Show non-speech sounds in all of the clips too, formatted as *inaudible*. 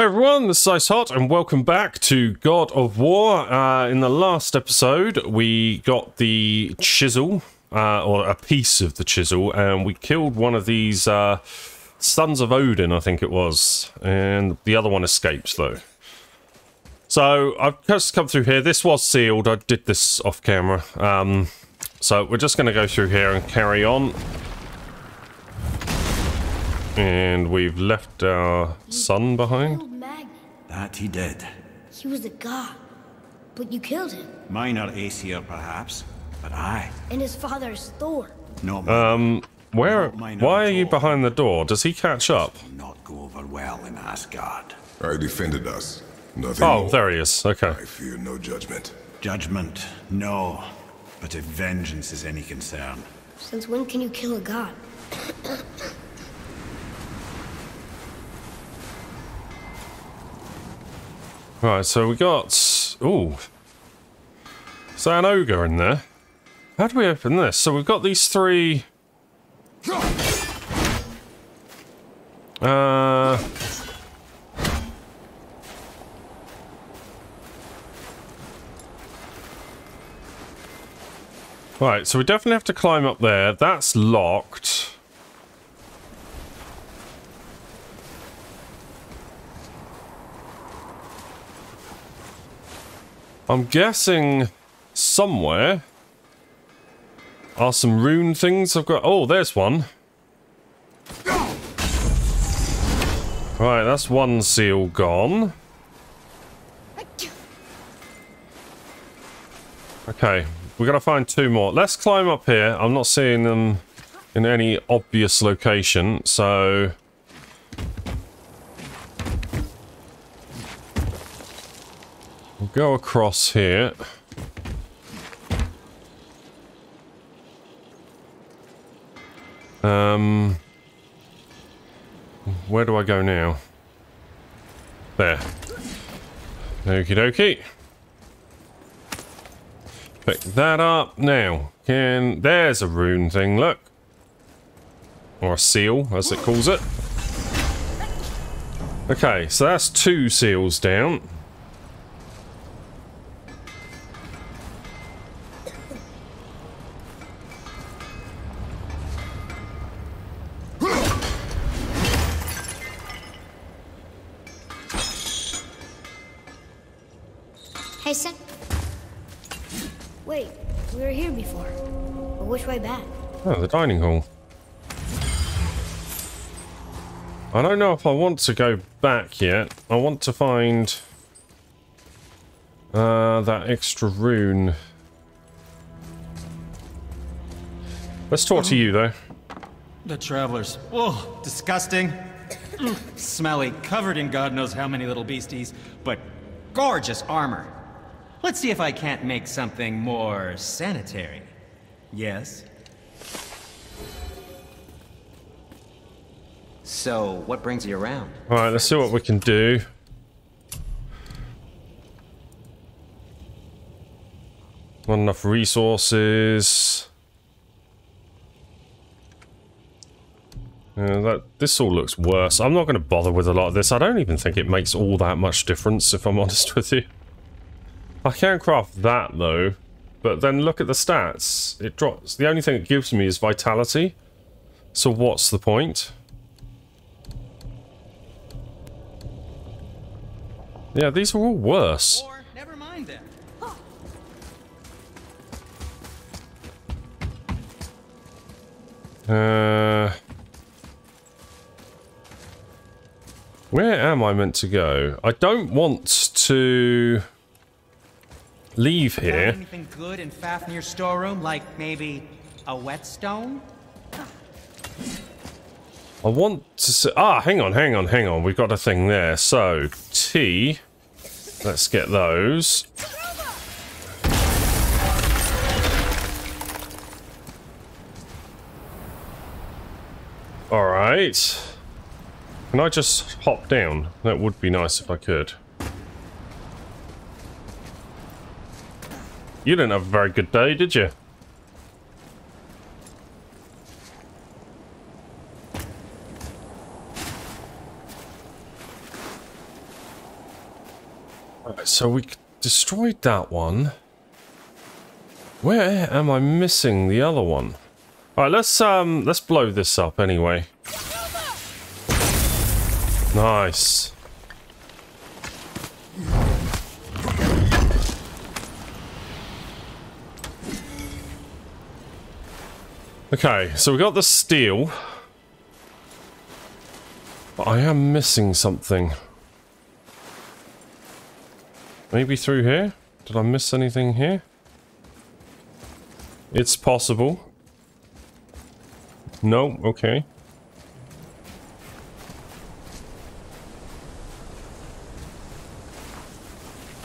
Hey everyone, this is Ice Hot, and welcome back to God of War. Uh, in the last episode, we got the chisel, uh, or a piece of the chisel, and we killed one of these uh, Sons of Odin, I think it was, and the other one escapes though. So I've just come through here. This was sealed. I did this off camera. Um, so we're just going to go through here and carry on. And we've left our son behind. That he did. He was a god. But you killed him. Minor Aesir, perhaps, but I. And his father is Thor. Not Um, where? Why are you behind the door? Does he catch up? not go over well in Asgard. I defended us. Nothing Oh, more. there he is. Okay. I fear no judgment. Judgment, no. But if vengeance is any concern, Since when can you kill a god? Right, so we got... Ooh. Is that an ogre in there? How do we open this? So we've got these three... Uh... Right, so we definitely have to climb up there. That's locked. I'm guessing somewhere are some rune things I've got. Oh, there's one. Right, that's one seal gone. Okay, we're going to find two more. Let's climb up here. I'm not seeing them in any obvious location, so... We'll go across here. Um, where do I go now? There. Okie dokie. Pick that up now. Can there's a rune thing, look. Or a seal, as it calls it. Okay, so that's two seals down. Dining hall. I don't know if I want to go back yet. I want to find uh, that extra rune. Let's talk to you though. The travelers. Oh, disgusting. Mm, Smelly, covered in God knows how many little beasties, but gorgeous armor. Let's see if I can't make something more sanitary. Yes? So, what brings you around? All right, let's see what we can do. Not enough resources. Yeah, that this all looks worse. I'm not going to bother with a lot of this. I don't even think it makes all that much difference, if I'm *laughs* honest with you. I can craft that though, but then look at the stats. It drops. The only thing it gives me is vitality. So what's the point? Yeah, these are all worse. Or, never mind then. Uh, where am I meant to go? I don't want to leave here. anything good in Fafnir's storeroom, like maybe a whetstone? I want to s Ah, hang on, hang on, hang on. We've got a thing there. So, T. Let's get those. Alright. Can I just hop down? That would be nice if I could. You didn't have a very good day, did you? So we destroyed that one. Where am I missing the other one? Alright, let's um let's blow this up anyway. Nice. Okay, so we got the steel. But I am missing something. Maybe through here? Did I miss anything here? It's possible. No, okay.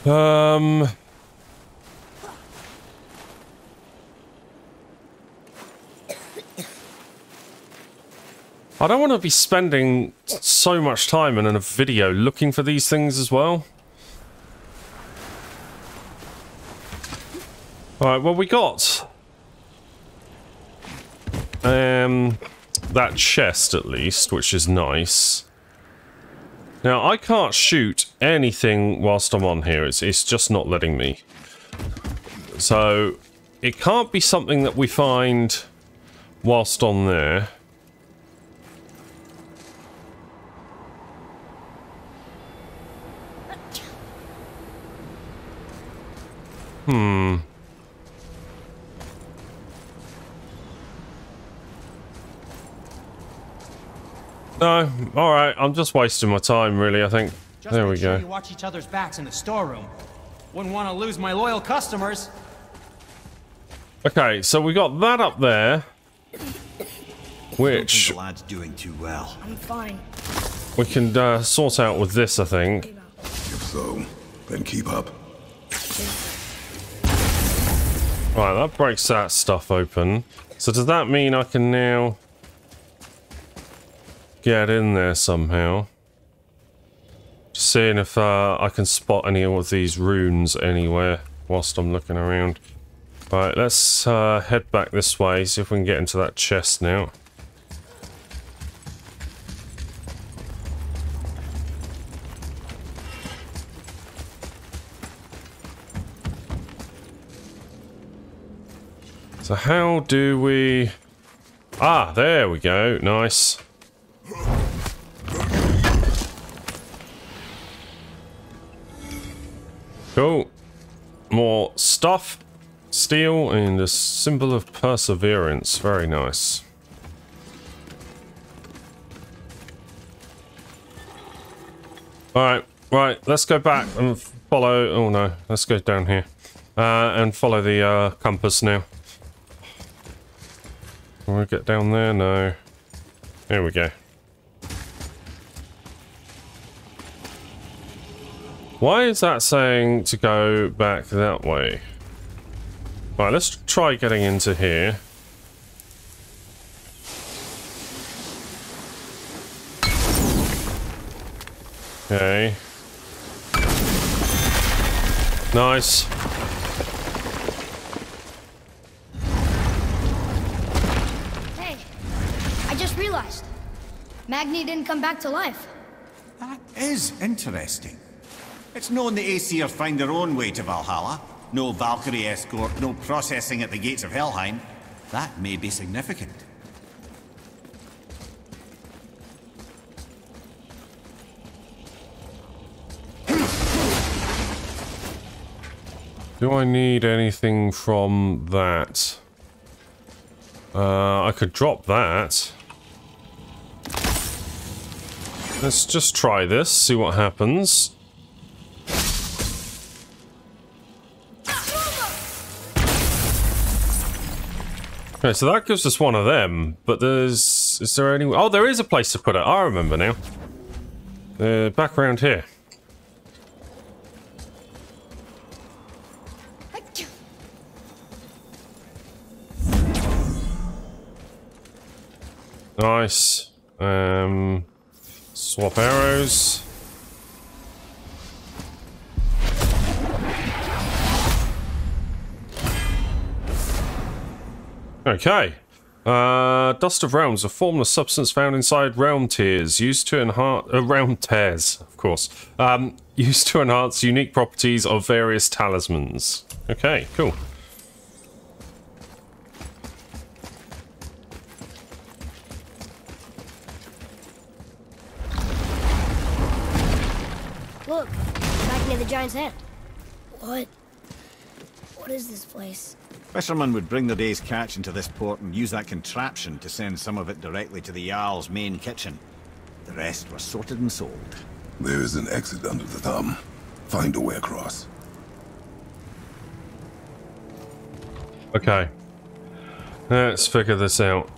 Um... I don't want to be spending so much time in a video looking for these things as well. Alright, well we got... Um, that chest at least, which is nice. Now, I can't shoot anything whilst I'm on here. It's, it's just not letting me. So, it can't be something that we find whilst on there. Hmm. No, alright, I'm just wasting my time really, I think. Just there make we sure go. you watch each other's backs in the storeroom. Wouldn't want to lose my loyal customers. Okay, so we got that up there. Which the lad's doing too well. I'm fine. we can uh, sort out with this, I think. If so, then keep up. Right, that breaks that stuff open. So does that mean I can now get in there somehow? Just seeing if uh, I can spot any of these runes anywhere whilst I'm looking around. Right, let's uh, head back this way, see if we can get into that chest now. So how do we... Ah, there we go. Nice. Cool. More stuff. Steel and a symbol of perseverance. Very nice. Alright, right, let's go back and follow... Oh no, let's go down here. Uh, and follow the uh, compass now. Can we get down there? No. There we go. Why is that saying to go back that way? Right, let's try getting into here. Okay. Nice. Hey, I just realized. Magni didn't come back to life. That is interesting. It's known the Aesir find their own way to Valhalla. No Valkyrie escort, no processing at the gates of Helheim. That may be significant. Do I need anything from that? Uh, I could drop that. Let's just try this, see what happens. Okay, so that gives us one of them, but there's... Is there any... Oh, there is a place to put it. I remember now. Uh, back around here. Nice. Um, swap arrows. Okay. Uh, Dust of Realms, a formless substance found inside realm tears, used to enhance uh, realm tears, of course. Um, *laughs* used to enhance unique properties of various talismans. Okay, cool. Look, back near the giant's hand. What? What is this place? Fishermen would bring their day's catch into this port and use that contraption to send some of it directly to the Jarl's main kitchen. The rest were sorted and sold. There is an exit under the thumb. Find a way across. Okay. Let's figure this out.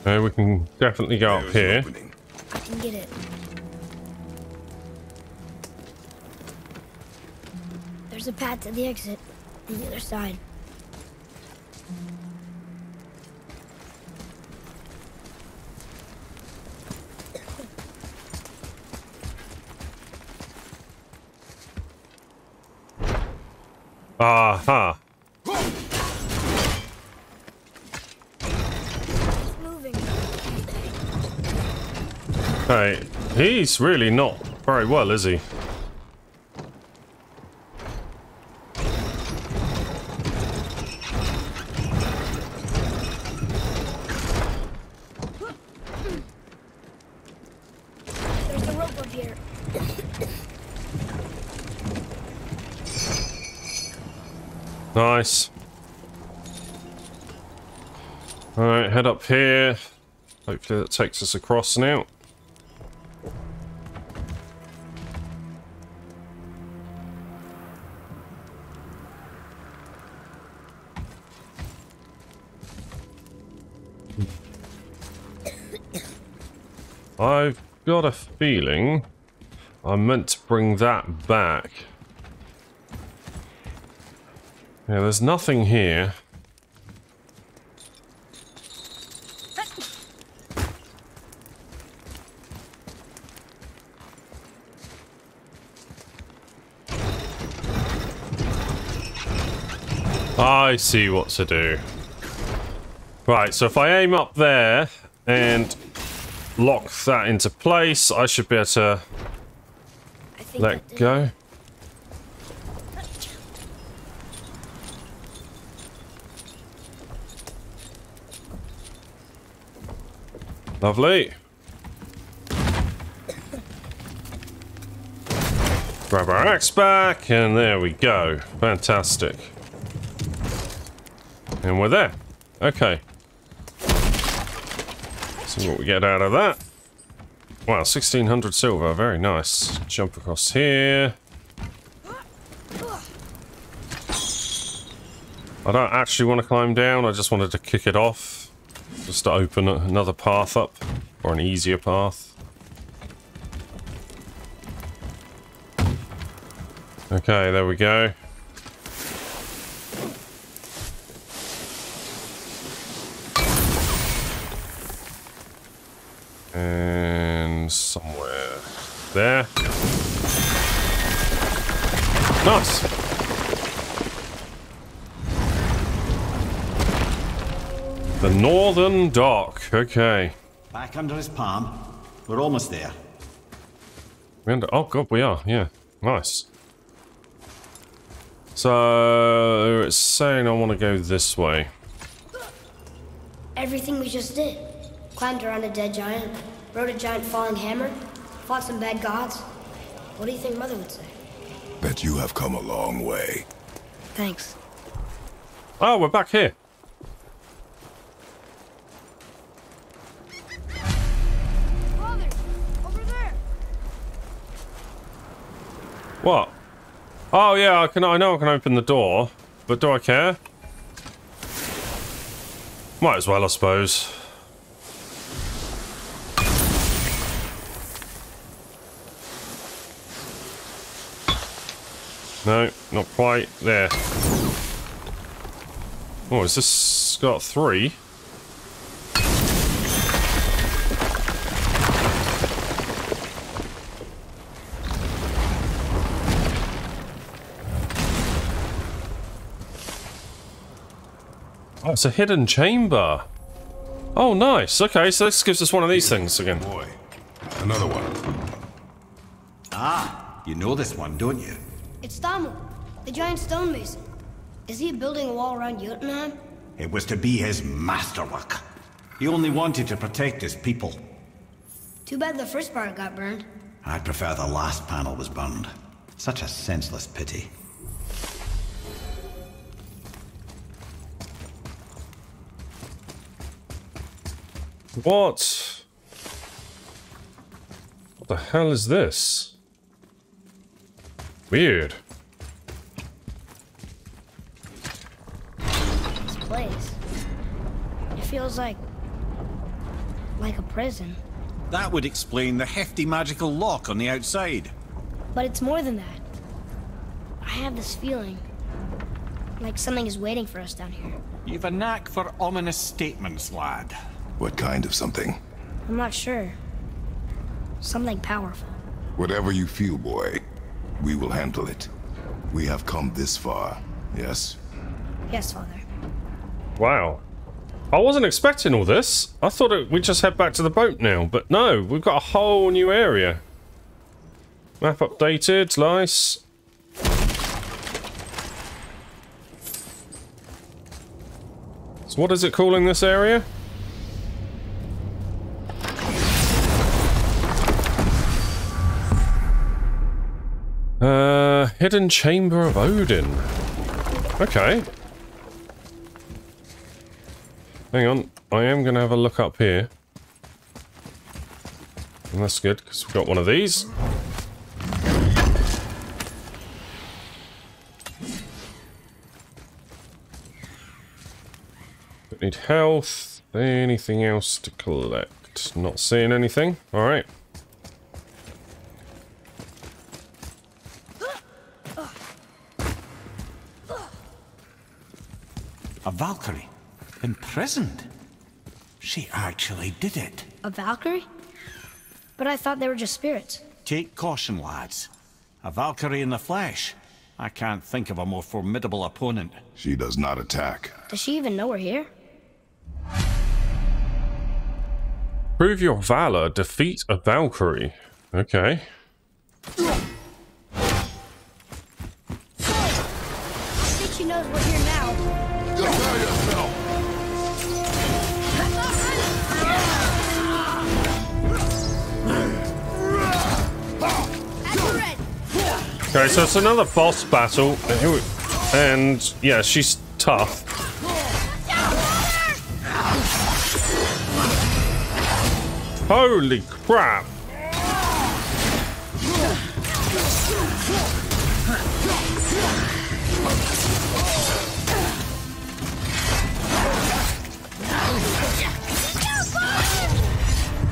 Okay, we can definitely go up here. I can get it. There's a path to the exit on the other side. Aha. It's moving. Okay, he's really not very well, is he? There's a rope up here. Nice. Alright, head up here. Hopefully that takes us across now. I've got a feeling I meant to bring that back. Yeah, there's nothing here. I see what to do. Right, so if I aim up there and lock that into place, I should be able to let go. Lovely. Grab our axe back, and there we go. Fantastic. And we're there. Okay. See what we get out of that. Wow, 1600 silver. Very nice. Jump across here. I don't actually want to climb down. I just wanted to kick it off. Just to open another path up. Or an easier path. Okay, there we go. And somewhere there. Nice. The Northern Dock. Okay. Back under his palm. We're almost there. We under oh god, we are. Yeah. Nice. So it's saying I want to go this way. Everything we just did. Climbed around a dead giant, rode a giant falling hammer, fought some bad gods. What do you think Mother would say? Bet you have come a long way. Thanks. Oh, we're back here. Father, over there. What? Oh yeah, I can. I know I can open the door, but do I care? Might as well, I suppose. No, not quite. There. Oh, has this got three? Oh, it's a hidden chamber. Oh, nice. Okay, so this gives us one of these things again. Boy, another one. Ah, you know this one, don't you? It's Thamur, the giant stonemason. Is he building a wall around Jotunheim? It was to be his masterwork. He only wanted to protect his people. Too bad the first part got burned. I'd prefer the last panel was burned. Such a senseless pity. What? What the hell is this? Weird. This place. It feels like. like a prison. That would explain the hefty magical lock on the outside. But it's more than that. I have this feeling. Like something is waiting for us down here. You've a knack for ominous statements, lad. What kind of something? I'm not sure. Something powerful. Whatever you feel, boy, we will handle it. We have come this far, yes? Yes, Father. Wow. I wasn't expecting all this. I thought it, we'd just head back to the boat now, but no, we've got a whole new area. Map updated, nice. So what is it calling this area? Hidden Chamber of Odin. Okay. Hang on, I am going to have a look up here. And that's good, because we've got one of these. Don't need health. Anything else to collect? Not seeing anything. Alright. A Valkyrie? Imprisoned? She actually did it. A Valkyrie? But I thought they were just spirits. Take caution, lads. A Valkyrie in the flesh. I can't think of a more formidable opponent. She does not attack. Does she even know we're here? Prove your valor. Defeat a Valkyrie. Okay. So it's another boss battle. And yeah, she's tough. Holy crap!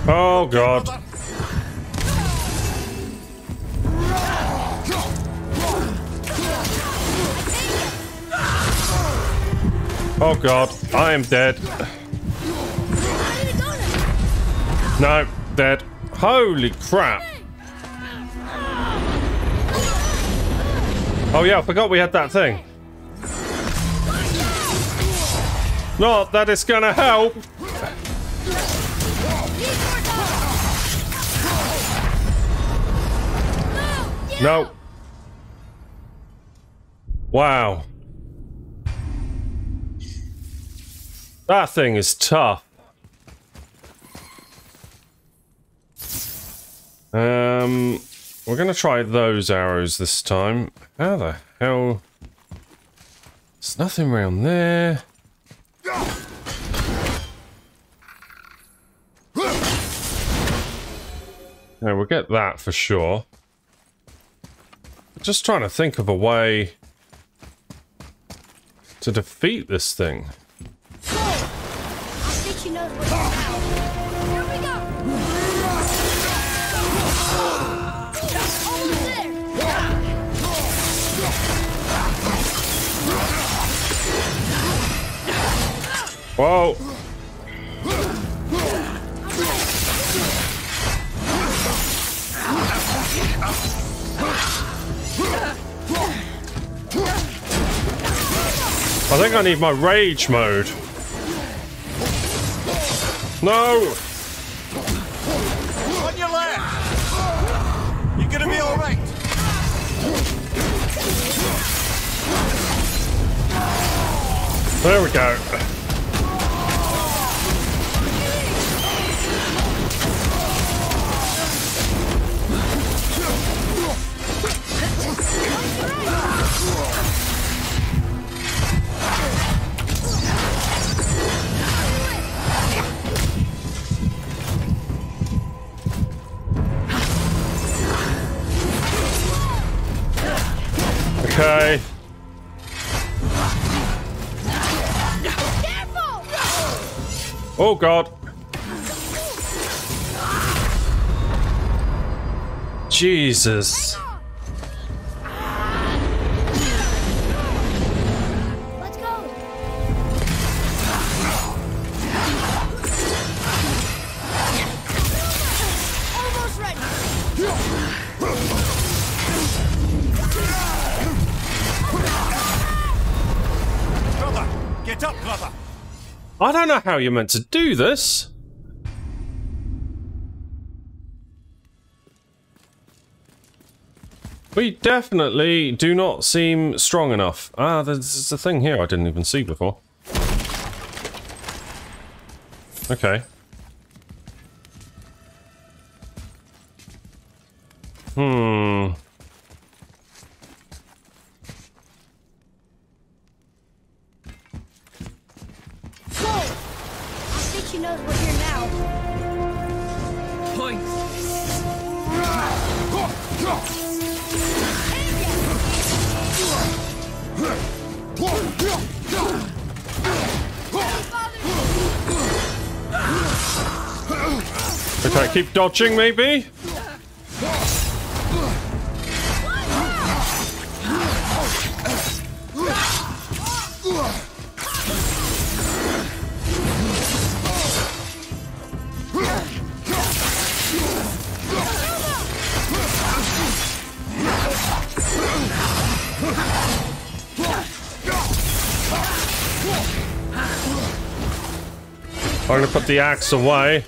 Oh god. Oh god, I am dead. No, dead. Holy crap. Oh yeah, I forgot we had that thing. Not that it's gonna help. No. Wow. That thing is tough. Um, we're gonna try those arrows this time. How the hell? There's nothing around there. Yeah, we'll get that for sure. Just trying to think of a way to defeat this thing. Knows! Whoa! I think I need my rage mode. No! On your left! You're gonna be alright? There we go. Okay. Oh god. Jesus. I don't know how you're meant to do this. We definitely do not seem strong enough. Ah, there's a thing here I didn't even see before. Okay. Hmm. Okay, keep dodging maybe? I'm gonna put the axe away.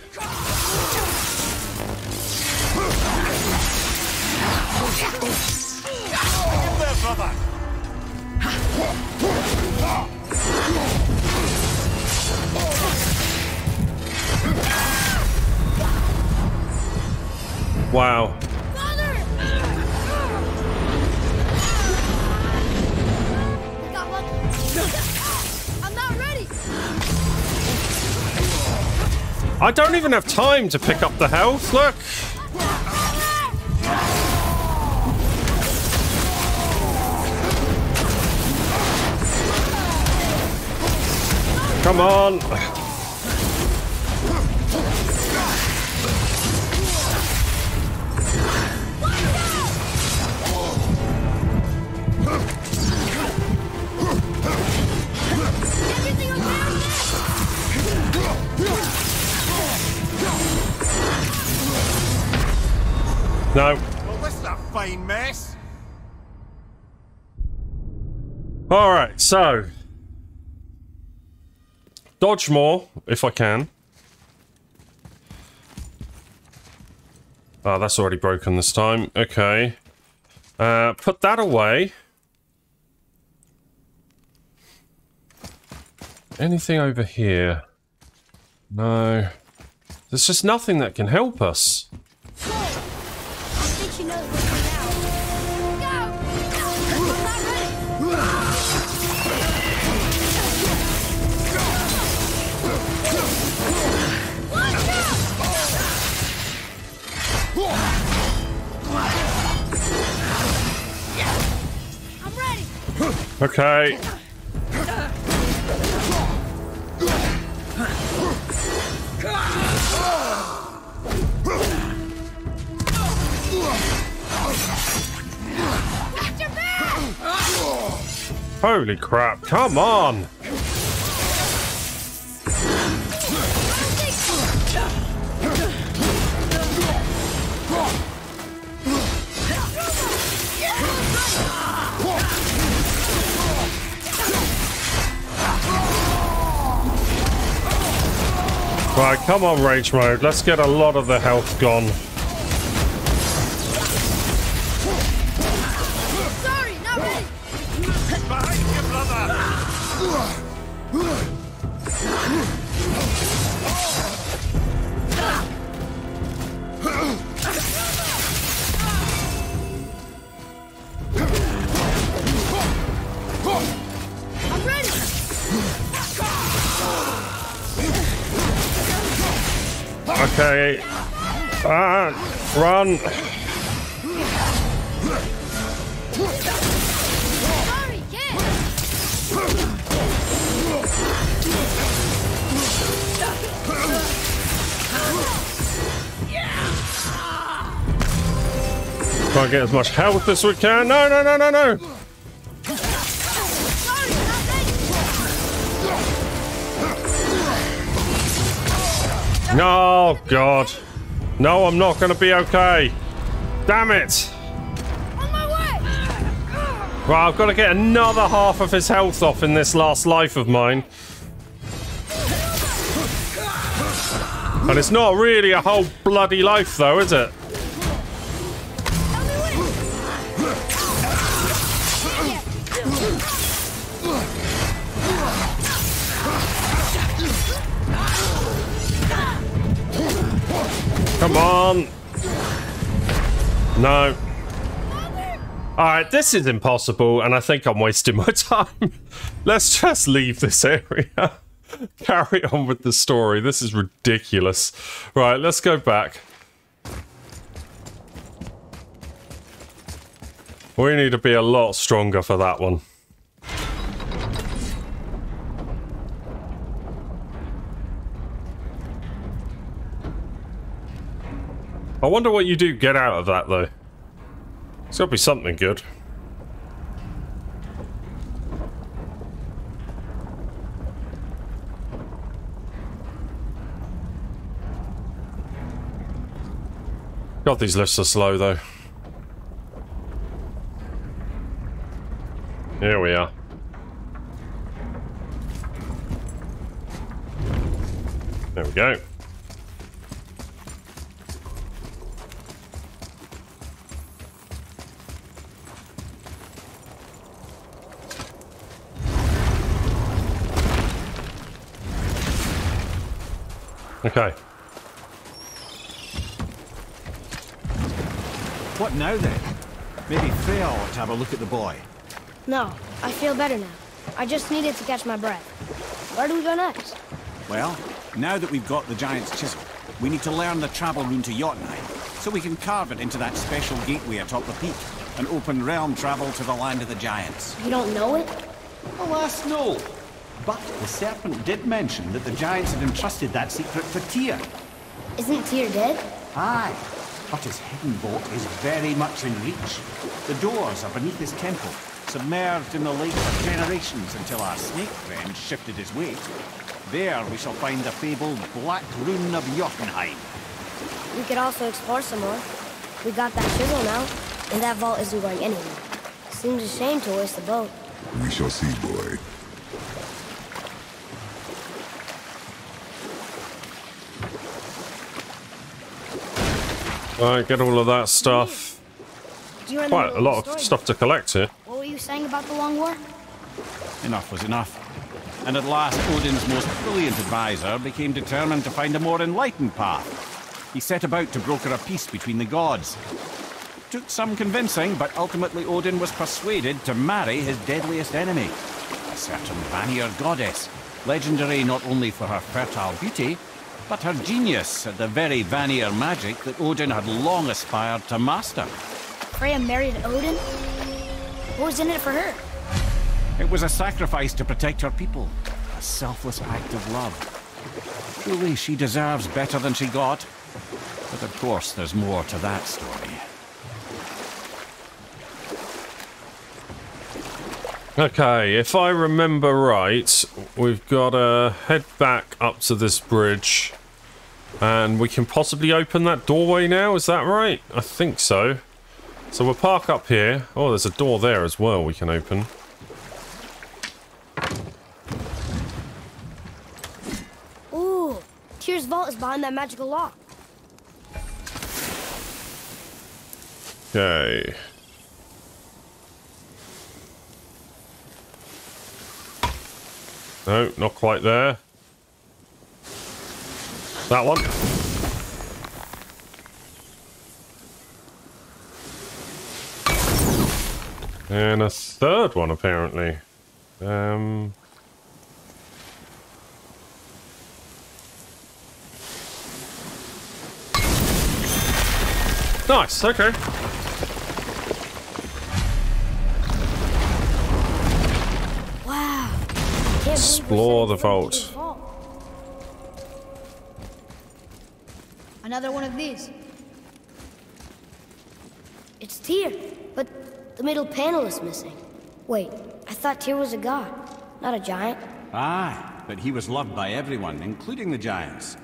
Even have time to pick up the health. Look. Come on. So dodge more if I can. Oh, that's already broken this time. Okay. Uh, put that away. Anything over here? No. There's just nothing that can help us. Okay. Holy crap. Come on. Right, come on, rage mode. Let's get a lot of the health gone. Kid. Try and get as much health as we can. No, no, no, no, no. Oh, God. No, I'm not going to be okay. Damn it. On my way. Right, I've got to get another half of his health off in this last life of mine. And it's not really a whole bloody life, though, is it? Come on. No. Alright, this is impossible, and I think I'm wasting my *laughs* time. Let's just leave this area. *laughs* Carry on with the story. This is ridiculous. Right, let's go back. We need to be a lot stronger for that one. I wonder what you do get out of that, though. It's gotta be something good. God, these lifts are slow, though. Here we are. There we go. Okay. What now then? Maybe Freya ought to have a look at the boy. No, I feel better now. I just needed to catch my breath. Where do we go next? Well, now that we've got the Giant's Chisel, we need to learn the travel rune to Jotunheim, so we can carve it into that special gateway atop the peak, and open realm travel to the land of the Giants. You don't know it? Alas, no. But the serpent did mention that the Giants had entrusted that secret to Tyr. Isn't Tyr dead? Aye, but his hidden vault is very much in reach. The doors are beneath his temple, submerged in the lake for generations until our snake friend shifted his weight. There we shall find the fabled Black Rune of Jotunheim. We could also explore some more. We got that chisel now, and that vault isn't going anywhere. Seems a shame to waste the boat. We shall see, boy. Alright, get all of that stuff. Do you Quite a the lot of stuff to collect here. What were you saying about the Long War? Enough was enough. And at last, Odin's most brilliant advisor became determined to find a more enlightened path. He set about to broker a peace between the gods. Took some convincing, but ultimately Odin was persuaded to marry his deadliest enemy, a certain Vanir goddess, legendary not only for her fertile beauty, but her genius at the very Vanir magic that Odin had long aspired to master. Freya married Odin? What was in it for her? It was a sacrifice to protect her people. A selfless act of love. Truly, she deserves better than she got. But of course, there's more to that story. Okay, if I remember right, we've got to head back up to this bridge. And we can possibly open that doorway now, is that right? I think so. So we'll park up here. Oh, there's a door there as well we can open. Ooh, Tyr's vault is behind that magical lock. Okay. No, not quite there. That one. And a third one, apparently. Um... Nice, okay. Explore the vault. vault. Another one of these. It's Tyr, but the middle panel is missing. Wait, I thought Tyr was a god, not a giant. Aye, but he was loved by everyone, including the giants.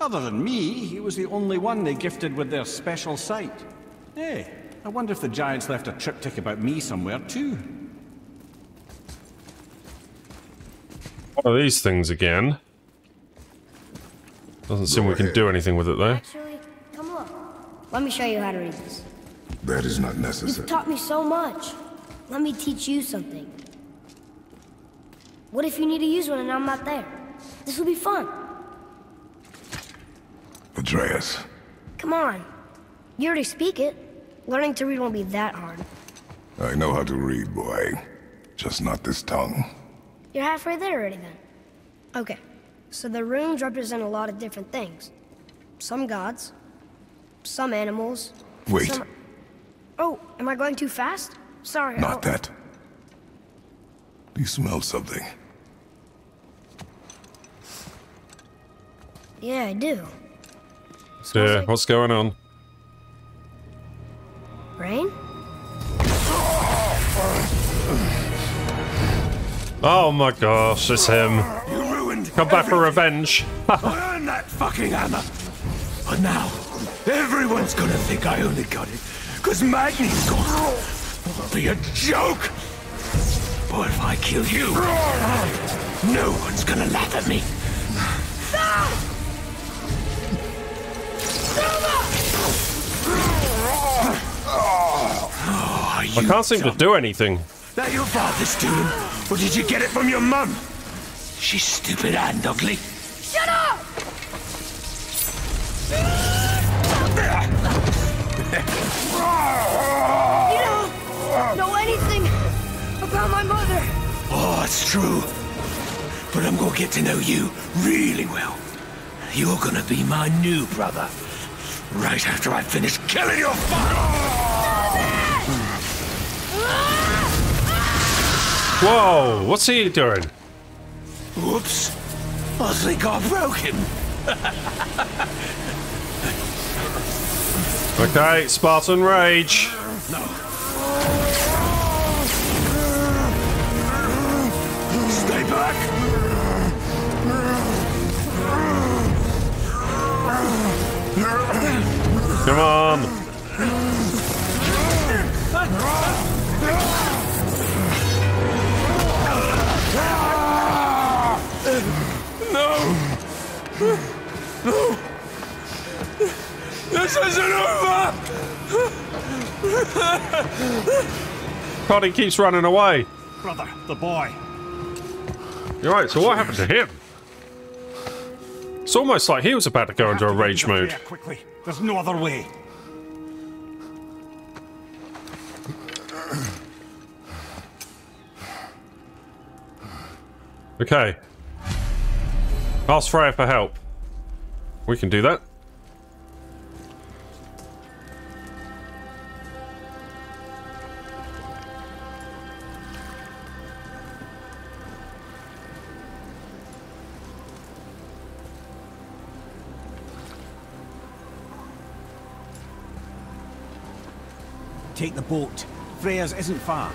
Other than me, he was the only one they gifted with their special sight. Hey, I wonder if the giants left a triptych about me somewhere too. One of these things again. Doesn't seem we can do anything with it though. Actually, come look. Let me show you how to read this. That is not necessary. You've necessary. taught me so much. Let me teach you something. What if you need to use one and I'm not there? This will be fun. Atreus, Come on. You already speak it. Learning to read won't be that hard. I know how to read, boy. Just not this tongue. You're halfway there already then. Okay, so the runes represent a lot of different things. Some gods, some animals. Wait, Some... Oh, am I going too fast? Sorry. not I'll- that. Do you smell something? Yeah, I do. Smells Yeah, like what's going on? rain? Oh, Oh my gosh, it's him. You ruined Come back for revenge. I earned that fucking hammer. But now, everyone's gonna think I only got it because Magni's gone. It'll be a joke. Or if I kill you, no one's gonna laugh at me. I can't seem to do anything. That your father's doing? Or did you get it from your mum? She's stupid and ugly. Shut up! You don't know anything about my mother. Oh, it's true. But I'm gonna get to know you really well. You're gonna be my new brother. Right after I finish killing your father! Whoa, what's he doing? Whoops. I think I broke him. Okay, Spartan Rage. Stay back! Come on. This isn't over! He keeps running away. Brother, the boy. You're right, so what happened to him? It's almost like he was about to go into a Have to get rage mode. Quickly. There's no other way. Okay. Ask Freya for help. We can do that. Take the boat. Freya's isn't far.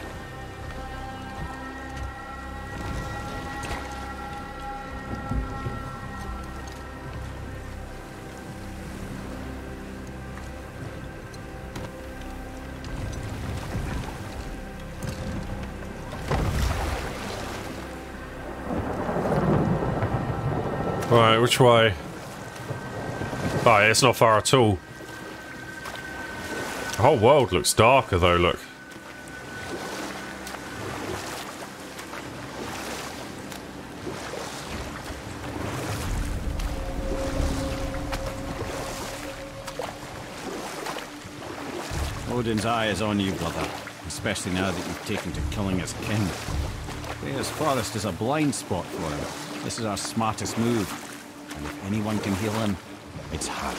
Which way? Oh, it's not far at all. The whole world looks darker though, look. Odin's eye is on you, brother. Especially now that you've taken to killing his kin. Freya's forest is a blind spot for him. This is our smartest move. And if anyone can heal him, it's her.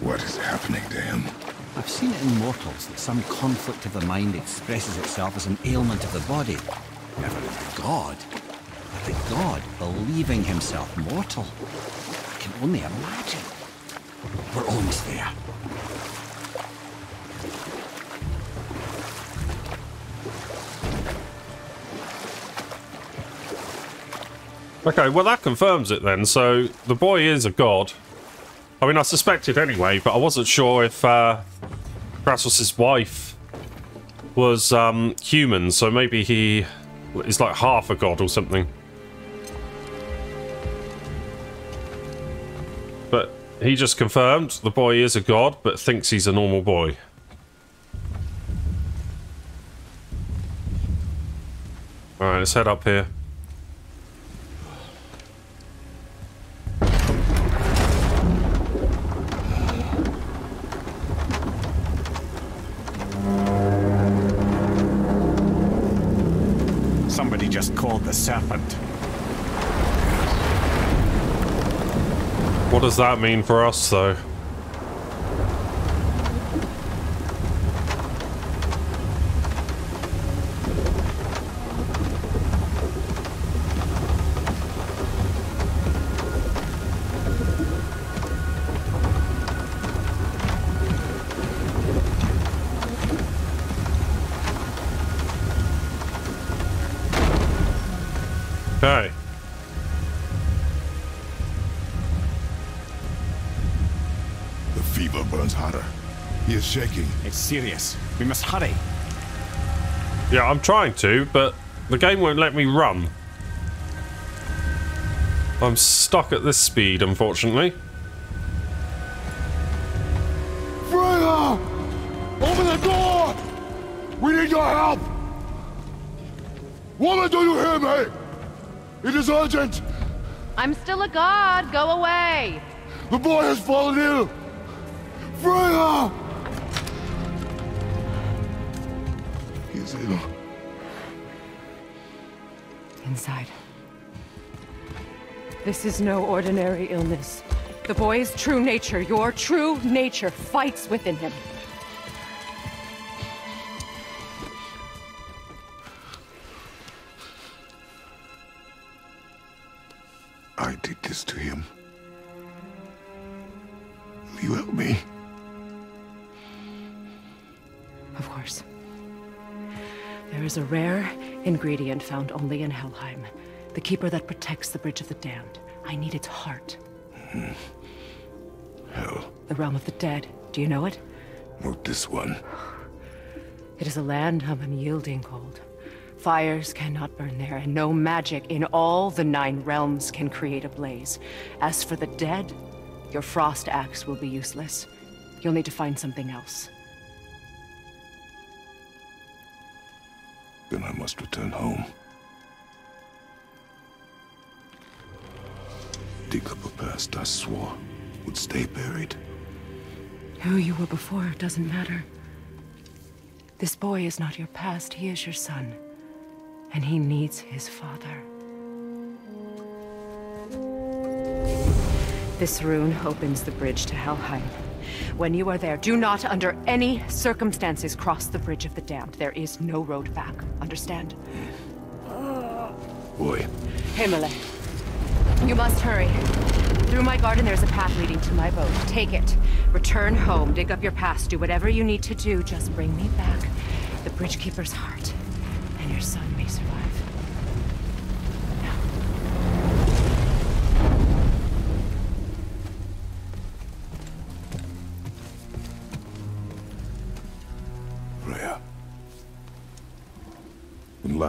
What is happening to him? I've seen it in mortals that some conflict of the mind expresses itself as an ailment of the body. Never in a god. But the god believing himself mortal. I can only imagine. We're almost there. Okay, well that confirms it then. So the boy is a god. I mean, I suspected anyway, but I wasn't sure if uh, wife was um, human, so maybe he is like half a god or something. But he just confirmed the boy is a god, but thinks he's a normal boy. Alright, let's head up here. The serpent. What does that mean for us, though? Shaking. It's serious. We must hurry. Yeah, I'm trying to, but the game won't let me run. I'm stuck at this speed, unfortunately. Freya! Open the door! We need your help! Woman, do you hear me? It is urgent! I'm still a god. Go away. The boy has fallen ill! Freya! Inside. This is no ordinary illness. The boy's true nature, your true nature, fights within him. Ingredient found only in Helheim. The keeper that protects the Bridge of the Damned. I need its heart. Hmm. Hell, The realm of the dead. Do you know it? not this one. It is a land of unyielding cold. Fires cannot burn there, and no magic in all the nine realms can create a blaze. As for the dead, your frost axe will be useless. You'll need to find something else. Then I must return home. Dig up a past I swore would stay buried. Who you were before doesn't matter. This boy is not your past, he is your son. And he needs his father. This rune opens the bridge to Helheim. When you are there, do not under any circumstances cross the Bridge of the Damned. There is no road back. Understand? Uh. Boy, Himalay. You must hurry. Through my garden, there's a path leading to my boat. Take it. Return home, dig up your past, do whatever you need to do. Just bring me back the Bridgekeeper's heart, and your son may survive.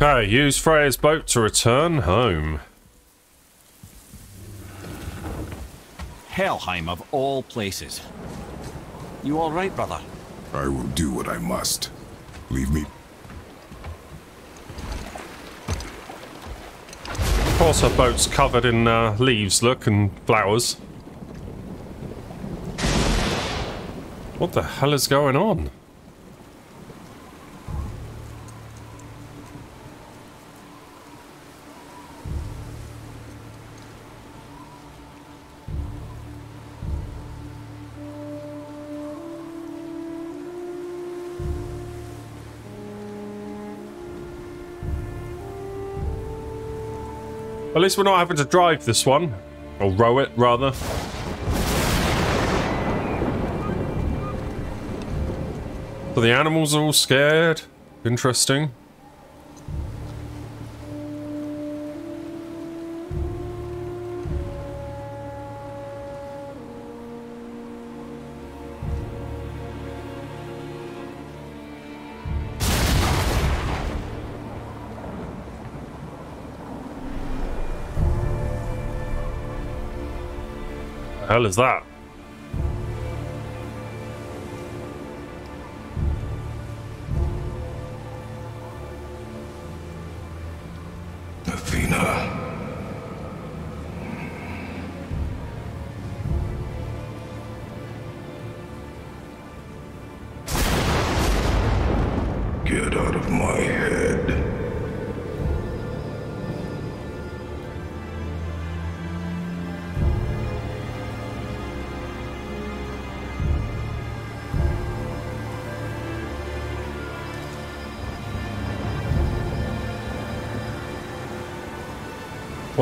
Okay, use Freya's boat to return home. Helheim of all places. You all right, brother? I will do what I must. Leave me. Of course, her boat's covered in uh, leaves, look, and flowers. What the hell is going on? Least we're not having to drive this one. Or row it, rather. So the animals are all scared. Interesting. Hell is that?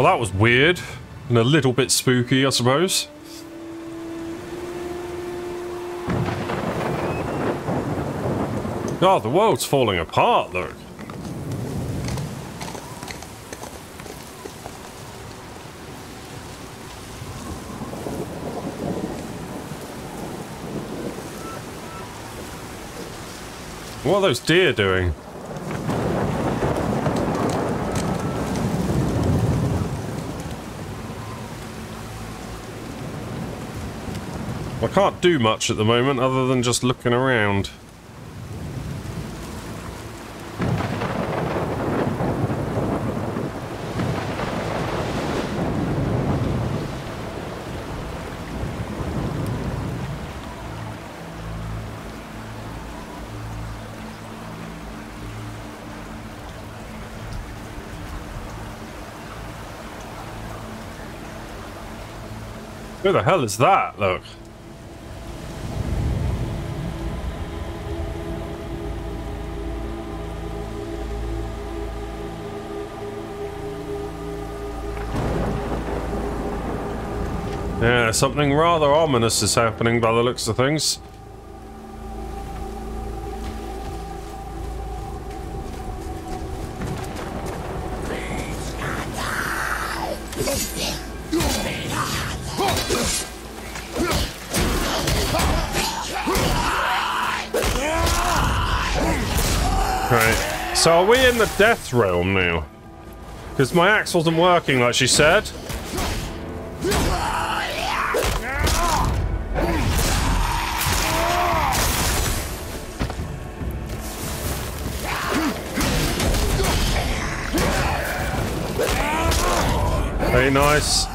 That was weird. And a little bit spooky, I suppose. God, the world's falling apart, look. What are those deer doing? Can't do much at the moment other than just looking around. Who the hell is that? Look. Something rather ominous is happening by the looks of things. Right. So are we in the death realm now? Because my axe wasn't working like she said. Very nice.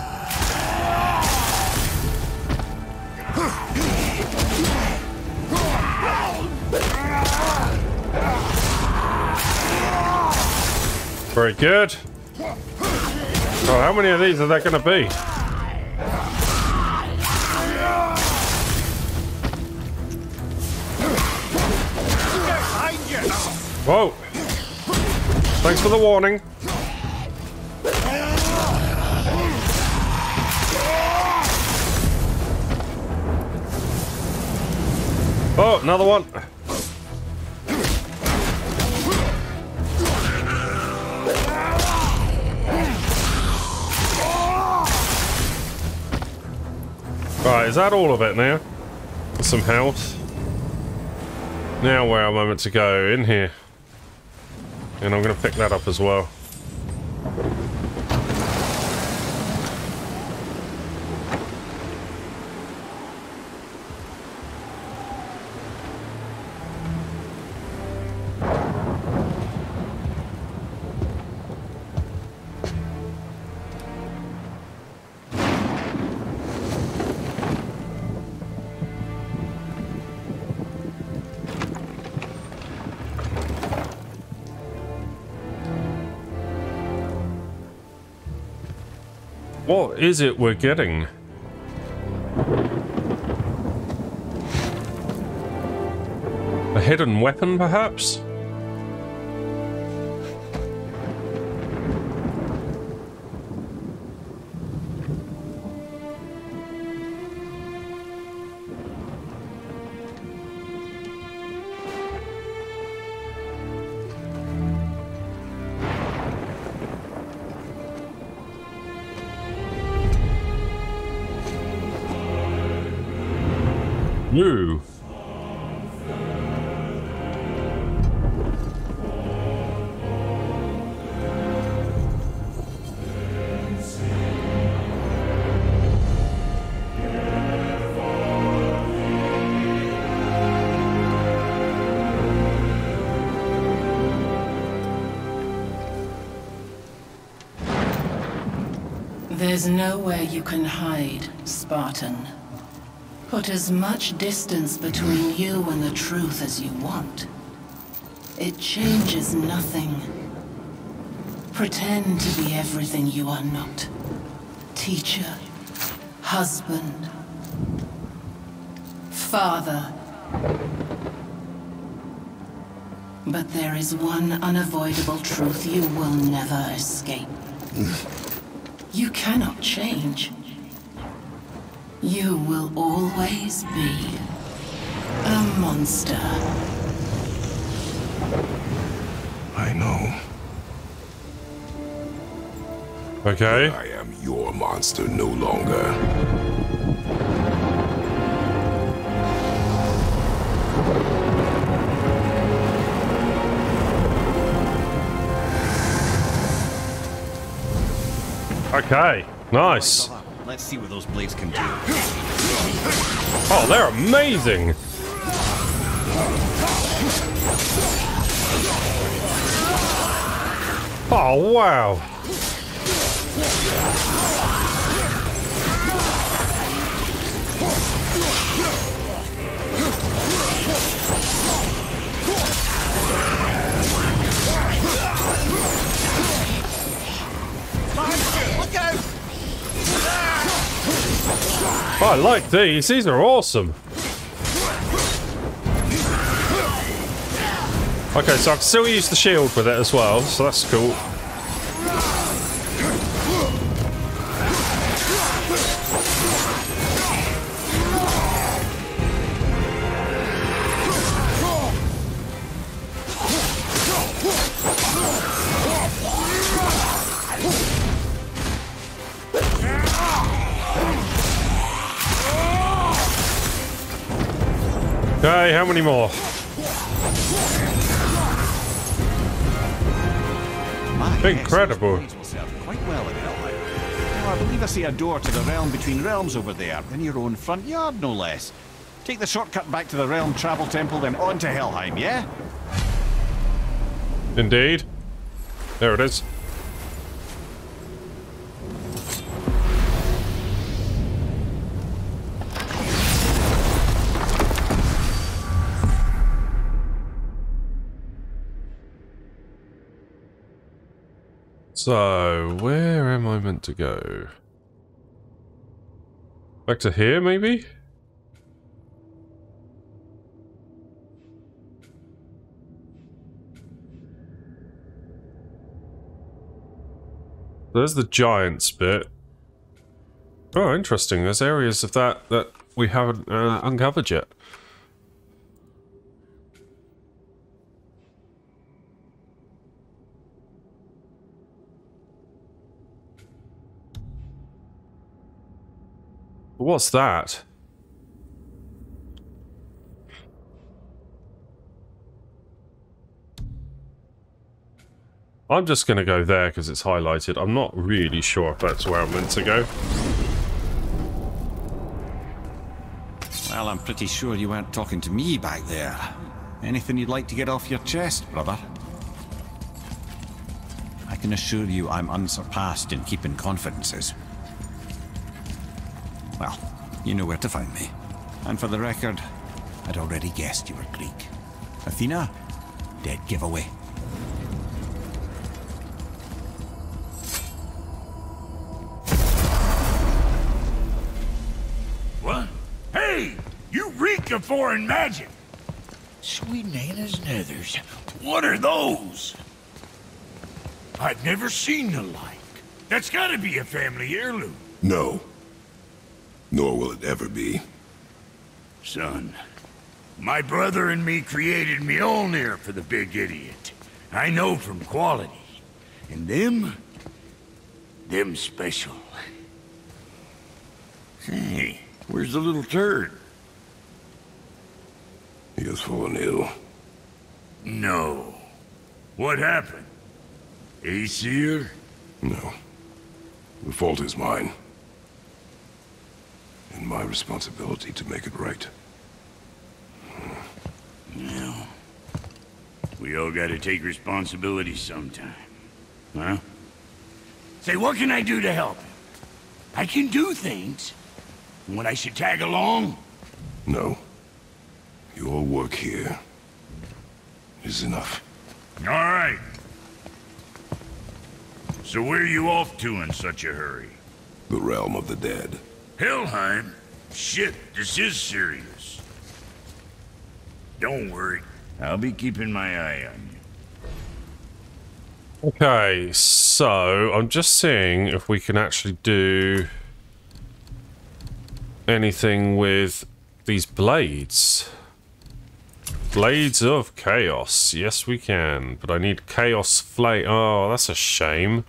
Very good. Oh, how many of these are there going to be? Whoa. Thanks for the warning. Oh, another one. Right, is that all of it now? Some health. Now where am I meant to go? In here. And I'm going to pick that up as well. Is it we're getting? A hidden weapon, perhaps? You. There's nowhere you can hide, Spartan. Put as much distance between you and the truth as you want. It changes nothing. Pretend to be everything you are not. Teacher, husband, father. But there is one unavoidable truth you will never escape. *laughs* You cannot change. You will always be a monster. I know. Okay. I am your monster no longer. Okay. Nice. Let's see what those blades can do. Oh, they're amazing. Oh, wow. I like these. These are awesome. Okay, so I can still use the shield with it as well, so that's cool. How many more? My, Incredible. those blades will serve quite well in. Now, I believe I see a door to the realm between realms over there, in your own front yard, no less. Take the shortcut back to the realm travel temple, then on to Helheim, yeah? Indeed. There it is. So, where am I meant to go? Back to here, maybe? There's the giants bit. Oh, interesting. There's areas of that that we haven't uh, uncovered yet. What's that? I'm just going to go there because it's highlighted. I'm not really sure if that's where I'm meant to go. Well, I'm pretty sure you weren't talking to me back there. Anything you'd like to get off your chest, brother? I can assure you I'm unsurpassed in keeping confidences. Well, you know where to find me. And for the record, I'd already guessed you were Greek. Athena? Dead giveaway. What? Hey! You reek of foreign magic! Sweet Nana's nethers. What are those? I've never seen the like. That's gotta be a family heirloom. No. Nor will it ever be. Son, my brother and me created Mjolnir for the big idiot. I know from quality. And them... them special. Hey, where's the little turd? He has fallen ill. No. What happened? Aesir? No. The fault is mine. My responsibility to make it right. Well, we all gotta take responsibility sometime. Huh? Say, what can I do to help? I can do things. When I should tag along? No. Your work here is enough. All right. So where are you off to in such a hurry? The realm of the dead. Helheim? Shit, this is serious. Don't worry. I'll be keeping my eye on you. Okay, so I'm just seeing if we can actually do anything with these blades. Blades of Chaos. Yes, we can. But I need Chaos Flame. Oh, that's a shame.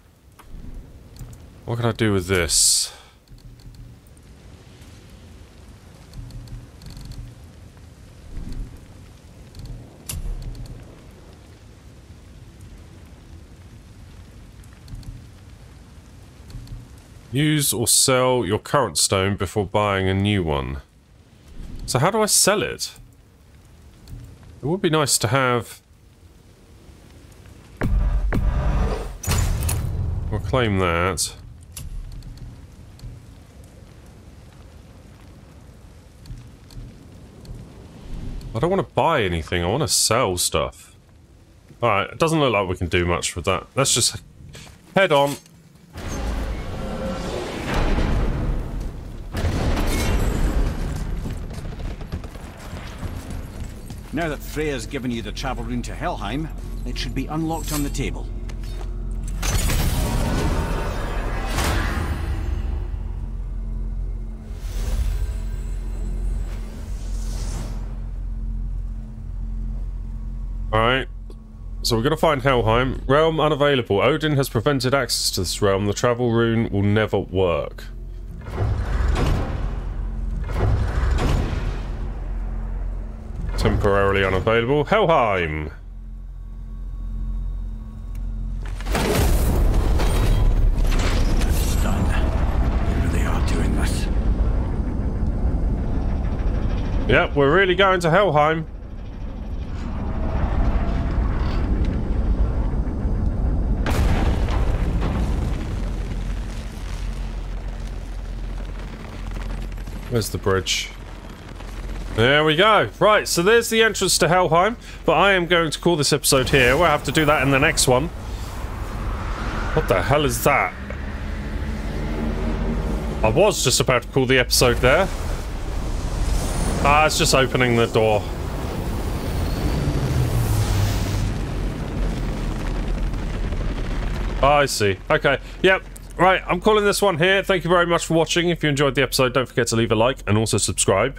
What can I do with this? Use or sell your current stone before buying a new one. So how do I sell it? It would be nice to have... We'll claim that. I don't want to buy anything, I want to sell stuff. Alright, it doesn't look like we can do much with that. Let's just head on. Now that Freya's given you the travel rune to Helheim, it should be unlocked on the table. Alright. So we're going to find Helheim. Realm unavailable. Odin has prevented access to this realm. The travel rune will never work. Temporarily unavailable. Helheim! Done. They are doing this. Yep, we're really going to Helheim. Where's the bridge? There we go. Right, so there's the entrance to Helheim, but I am going to call this episode here. We'll have to do that in the next one. What the hell is that? I was just about to call the episode there. Ah, it's just opening the door. Oh, I see. Okay. Yep. Right, I'm calling this one here. Thank you very much for watching. If you enjoyed the episode, don't forget to leave a like and also subscribe.